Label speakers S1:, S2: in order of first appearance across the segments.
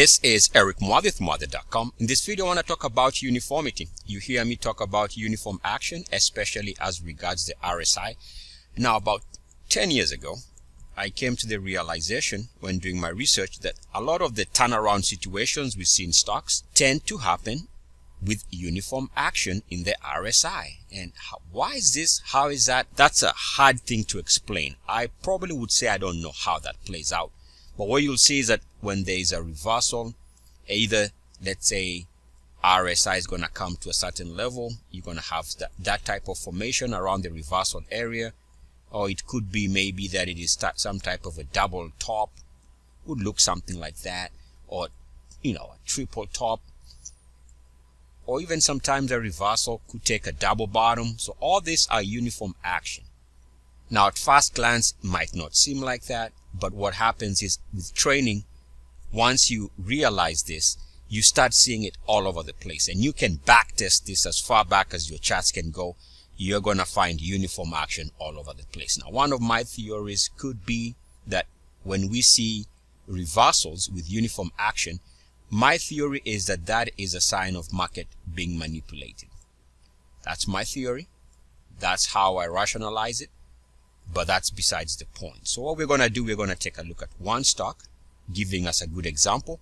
S1: This is Eric. In this video, I want to talk about uniformity. You hear me talk about uniform action, especially as regards the RSI. Now, about 10 years ago, I came to the realization when doing my research that a lot of the turnaround situations we see in stocks tend to happen with uniform action in the RSI. And how, why is this? How is that? That's a hard thing to explain. I probably would say I don't know how that plays out. But what you'll see is that when there is a reversal, either let's say RSI is going to come to a certain level, you're going to have that, that type of formation around the reversal area, or it could be maybe that it is some type of a double top, would look something like that, or you know, a triple top, or even sometimes a reversal could take a double bottom. So all these are uniform action. Now at first glance, might not seem like that, but what happens is with training, once you realize this, you start seeing it all over the place. And you can backtest this as far back as your charts can go. You're going to find uniform action all over the place. Now, one of my theories could be that when we see reversals with uniform action, my theory is that that is a sign of market being manipulated. That's my theory. That's how I rationalize it but that's besides the point. So what we're going to do, we're going to take a look at one stock, giving us a good example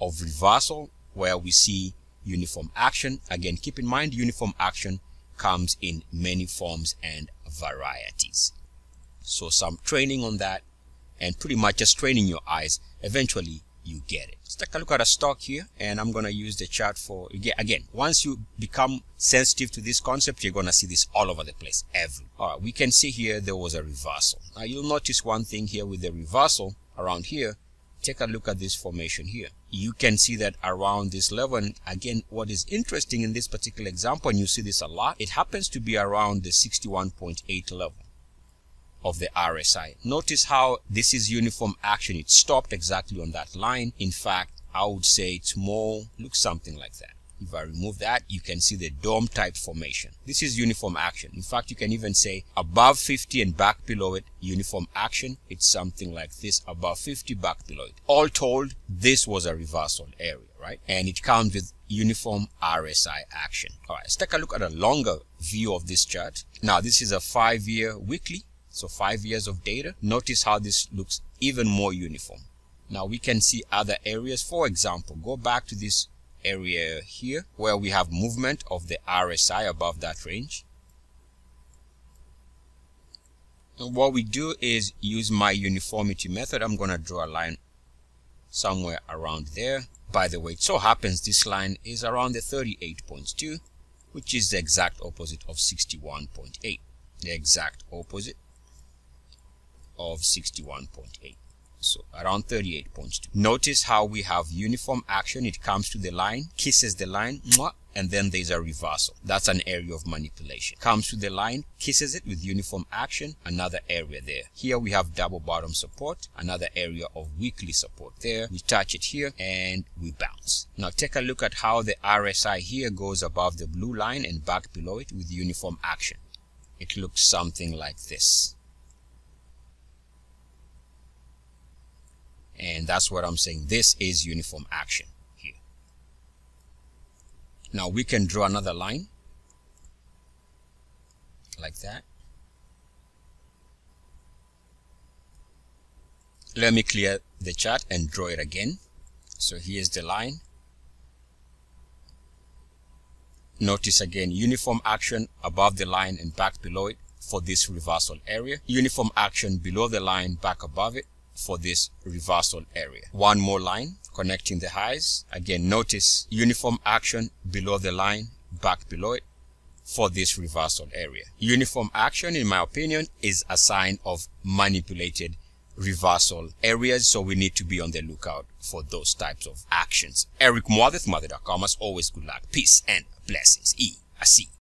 S1: of reversal where we see uniform action. Again, keep in mind uniform action comes in many forms and varieties. So some training on that and pretty much just training your eyes. Eventually you get it. Let's take a look at a stock here and I'm going to use the chart for again once you become sensitive to this concept you're going to see this all over the place every all right we can see here there was a reversal now you'll notice one thing here with the reversal around here take a look at this formation here you can see that around this level and again what is interesting in this particular example and you see this a lot it happens to be around the 61.8 level of the RSI. Notice how this is uniform action. It stopped exactly on that line. In fact, I would say it's more, looks something like that. If I remove that, you can see the dome type formation. This is uniform action. In fact, you can even say above 50 and back below it, uniform action. It's something like this, above 50, back below it. All told, this was a reversal area, right? And it comes with uniform RSI action. All right, let's take a look at a longer view of this chart. Now, this is a five-year weekly so five years of data. Notice how this looks even more uniform. Now we can see other areas. For example, go back to this area here where we have movement of the RSI above that range. And what we do is use my uniformity method. I'm going to draw a line somewhere around there. By the way, it so happens this line is around the 38.2, which is the exact opposite of 61.8. The exact opposite of 61.8 so around 38.2 notice how we have uniform action. It comes to the line kisses the line and then there's a reversal. That's an area of manipulation. Comes to the line kisses it with uniform action. Another area there. Here we have double bottom support. Another area of weekly support there. We touch it here and we bounce. Now take a look at how the RSI here goes above the blue line and back below it with uniform action. It looks something like this And that's what I'm saying. This is uniform action here. Now we can draw another line like that. Let me clear the chart and draw it again. So here's the line. Notice again uniform action above the line and back below it for this reversal area. Uniform action below the line back above it for this reversal area. One more line connecting the highs. Again, notice uniform action below the line, back below it for this reversal area. Uniform action, in my opinion, is a sign of manipulated reversal areas. So we need to be on the lookout for those types of actions. Eric Muathe, Muathe.com. As always, good luck, peace, and blessings. E. I see.